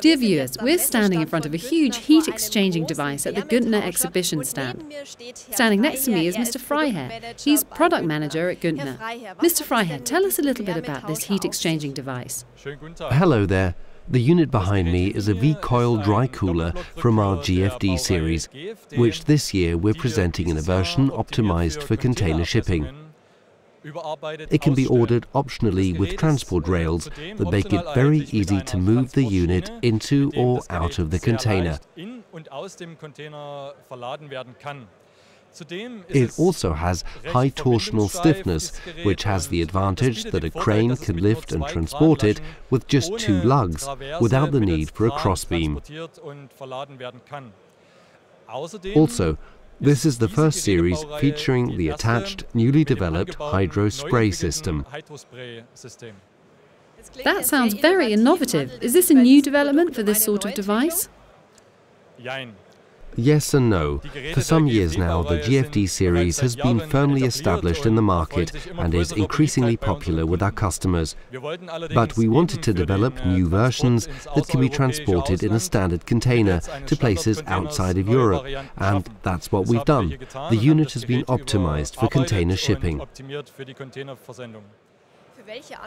Dear viewers, we're standing in front of a huge heat exchanging device at the Güntner exhibition stand. Standing next to me is Mr. Freiherr. He's product manager at Güntner. Mr. Freiherr, tell us a little bit about this heat exchanging device. Hello there. The unit behind me is a V-coil dry cooler from our GFD series, which this year we're presenting in a version optimized for container shipping. It can be ordered optionally with transport rails that make it very easy to move the unit into or out of the container. It also has high torsional stiffness, which has the advantage that a crane can lift and transport it with just two lugs, without the need for a crossbeam. Also, this is the first series featuring the attached, newly developed hydro spray system. That sounds very innovative. Is this a new development for this sort of device? Yes and no. For some years now, the GFD series has been firmly established in the market and is increasingly popular with our customers. But we wanted to develop new versions that can be transported in a standard container to places outside of Europe, and that's what we've done. The unit has been optimized for container shipping.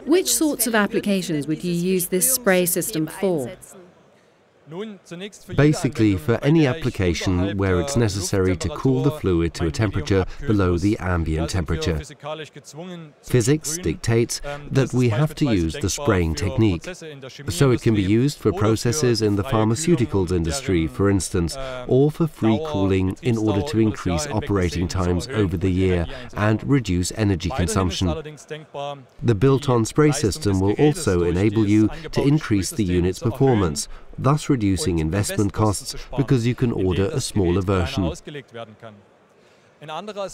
Which sorts of applications would you use this spray system for? Basically, for any application where it's necessary to cool the fluid to a temperature below the ambient temperature. Physics dictates that we have to use the spraying technique. So it can be used for processes in the pharmaceuticals industry, for instance, or for free cooling in order to increase operating times over the year and reduce energy consumption. The built-on spray system will also enable you to increase the unit's performance, thus reducing investment costs because you can order a smaller version.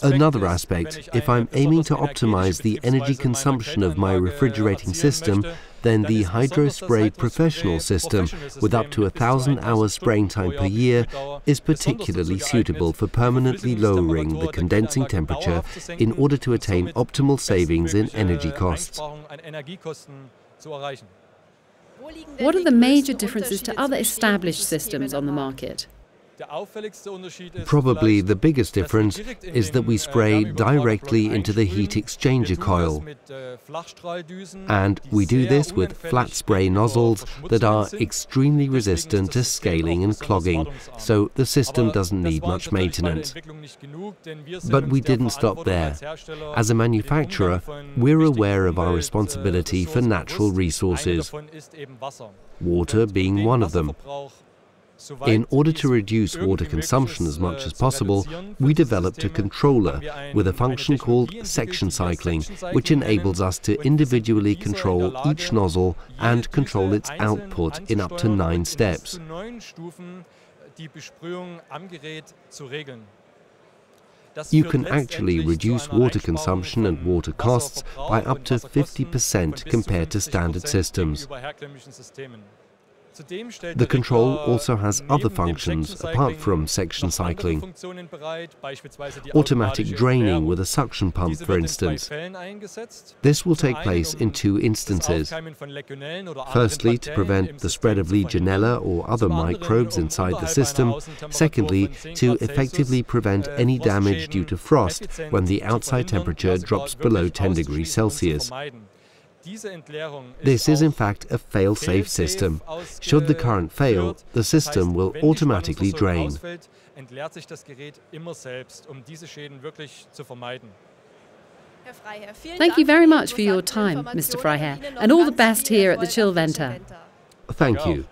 Another aspect, if I'm aiming to optimize the energy consumption of my refrigerating system, then the HydroSpray Professional system, with up to a thousand hours spraying time per year, is particularly suitable for permanently lowering the condensing temperature in order to attain optimal savings in energy costs. What are the major differences to other established systems on the market? Probably the biggest difference is that we spray directly into the heat exchanger coil. And we do this with flat spray nozzles that are extremely resistant to scaling and clogging, so the system doesn't need much maintenance. But we didn't stop there. As a manufacturer, we're aware of our responsibility for natural resources, water being one of them. In order to reduce water consumption as much as possible, we developed a controller with a function called section cycling, which enables us to individually control each nozzle and control its output in up to nine steps. You can actually reduce water consumption and water costs by up to 50% compared to standard systems. The control also has other functions apart from section cycling. Automatic draining with a suction pump, for instance. This will take place in two instances. Firstly, to prevent the spread of Legionella or other microbes inside the system. Secondly, to effectively prevent any damage due to frost when the outside temperature drops below 10 degrees Celsius. This is in fact a fail-safe system. Should the current fail, the system will automatically drain. Thank you very much for your time, Mr. Freiherr, and all the best here at the Chillventa. Thank you.